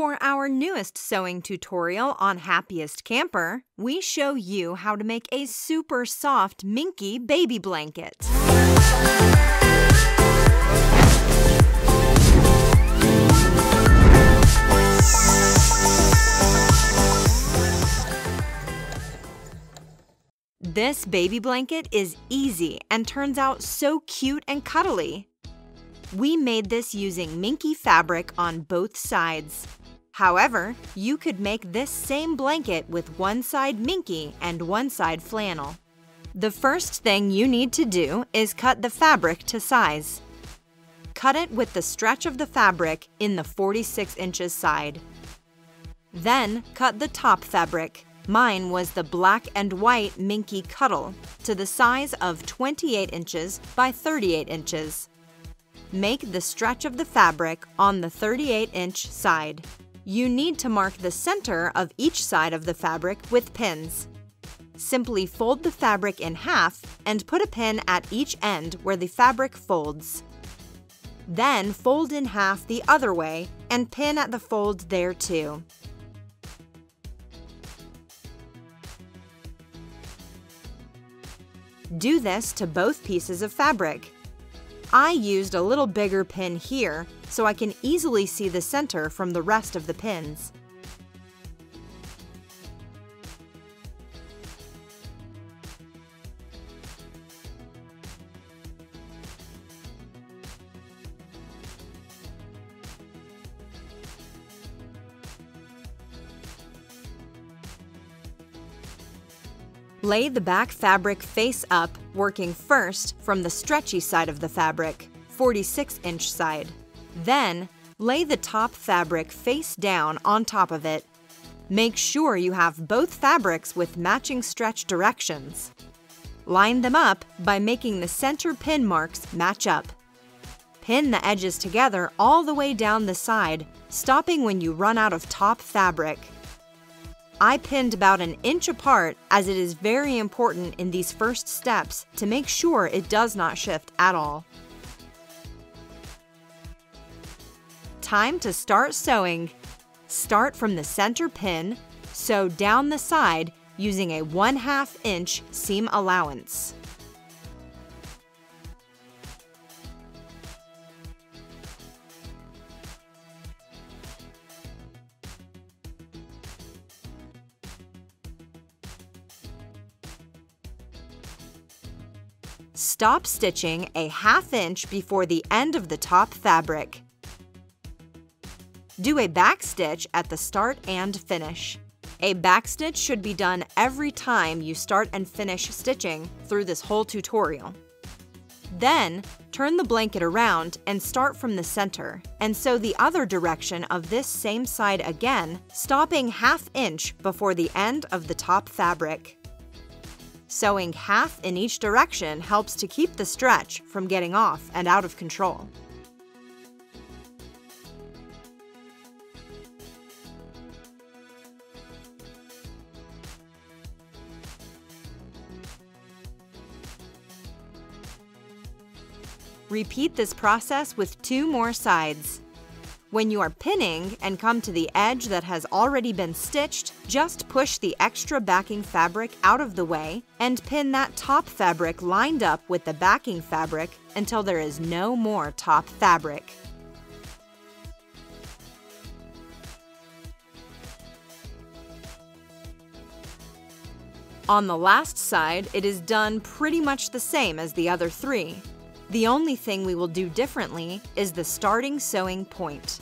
For our newest sewing tutorial on Happiest Camper, we show you how to make a super soft Minky baby blanket. This baby blanket is easy and turns out so cute and cuddly. We made this using Minky fabric on both sides. However, you could make this same blanket with one side Minky and one side flannel. The first thing you need to do is cut the fabric to size. Cut it with the stretch of the fabric in the 46 inches side. Then, cut the top fabric. Mine was the black and white Minky Cuddle to the size of 28 inches by 38 inches. Make the stretch of the fabric on the 38-inch side. You need to mark the center of each side of the fabric with pins. Simply fold the fabric in half and put a pin at each end where the fabric folds. Then fold in half the other way and pin at the fold there too. Do this to both pieces of fabric. I used a little bigger pin here so I can easily see the center from the rest of the pins. Lay the back fabric face up, working first from the stretchy side of the fabric, 46 inch side. Then, lay the top fabric face down on top of it. Make sure you have both fabrics with matching stretch directions. Line them up by making the center pin marks match up. Pin the edges together all the way down the side, stopping when you run out of top fabric. I pinned about an inch apart as it is very important in these first steps to make sure it does not shift at all. Time to start sewing. Start from the center pin, sew down the side using a 1 2 inch seam allowance. Stop stitching a half inch before the end of the top fabric. Do a back stitch at the start and finish. A backstitch should be done every time you start and finish stitching through this whole tutorial. Then, turn the blanket around and start from the center, and sew the other direction of this same side again, stopping half inch before the end of the top fabric. Sewing half in each direction helps to keep the stretch from getting off and out of control. Repeat this process with two more sides. When you are pinning and come to the edge that has already been stitched, just push the extra backing fabric out of the way and pin that top fabric lined up with the backing fabric until there is no more top fabric. On the last side, it is done pretty much the same as the other three, the only thing we will do differently is the starting sewing point.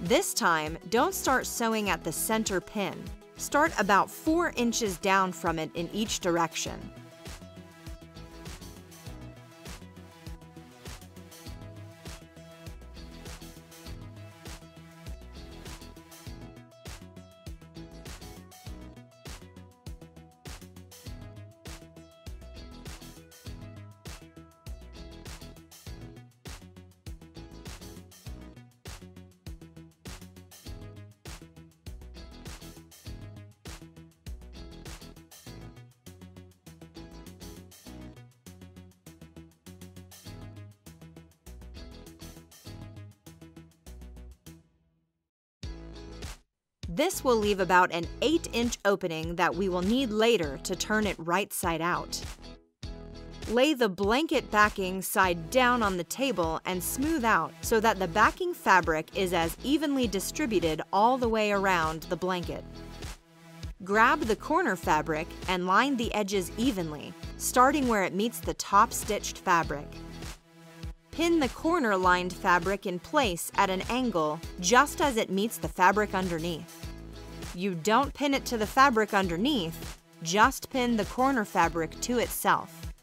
This time, don't start sewing at the center pin. Start about 4 inches down from it in each direction. This will leave about an 8-inch opening that we will need later to turn it right side out. Lay the blanket backing side down on the table and smooth out so that the backing fabric is as evenly distributed all the way around the blanket. Grab the corner fabric and line the edges evenly, starting where it meets the top stitched fabric. Pin the corner lined fabric in place at an angle just as it meets the fabric underneath. You don't pin it to the fabric underneath, just pin the corner fabric to itself.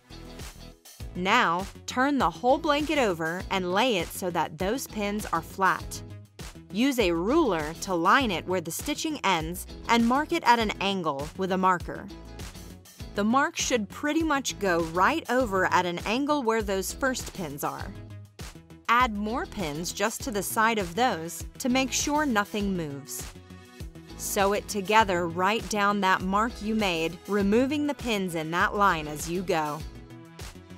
Now, turn the whole blanket over and lay it so that those pins are flat. Use a ruler to line it where the stitching ends and mark it at an angle with a marker. The mark should pretty much go right over at an angle where those first pins are. Add more pins just to the side of those to make sure nothing moves. Sew it together right down that mark you made, removing the pins in that line as you go.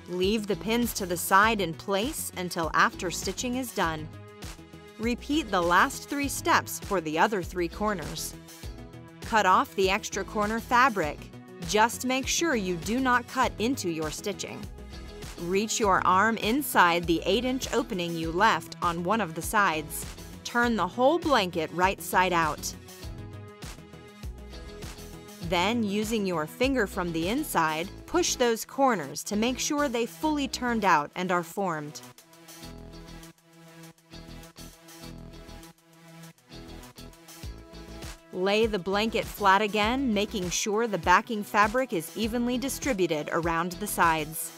Leave the pins to the side in place until after stitching is done. Repeat the last three steps for the other three corners. Cut off the extra corner fabric just make sure you do not cut into your stitching. Reach your arm inside the 8-inch opening you left on one of the sides. Turn the whole blanket right side out. Then, using your finger from the inside, push those corners to make sure they fully turned out and are formed. Lay the blanket flat again, making sure the backing fabric is evenly distributed around the sides.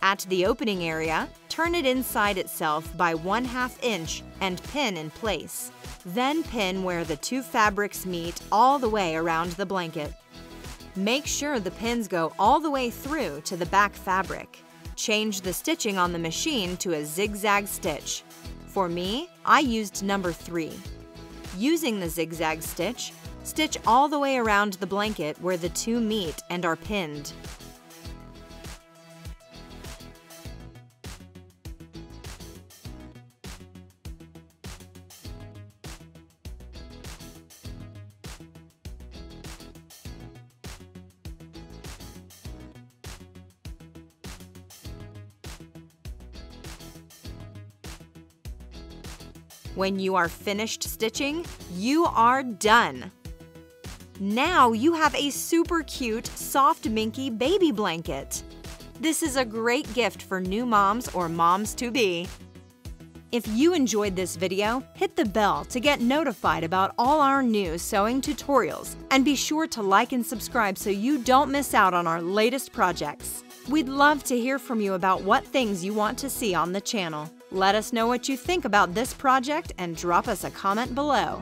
At the opening area, turn it inside itself by 1 2 inch and pin in place. Then pin where the two fabrics meet all the way around the blanket. Make sure the pins go all the way through to the back fabric. Change the stitching on the machine to a zigzag stitch. For me, I used number 3. Using the zigzag stitch, stitch all the way around the blanket where the two meet and are pinned. When you are finished stitching, you are done! Now you have a super cute, soft minky baby blanket. This is a great gift for new moms or moms-to-be. If you enjoyed this video, hit the bell to get notified about all our new sewing tutorials and be sure to like and subscribe so you don't miss out on our latest projects. We'd love to hear from you about what things you want to see on the channel. Let us know what you think about this project and drop us a comment below.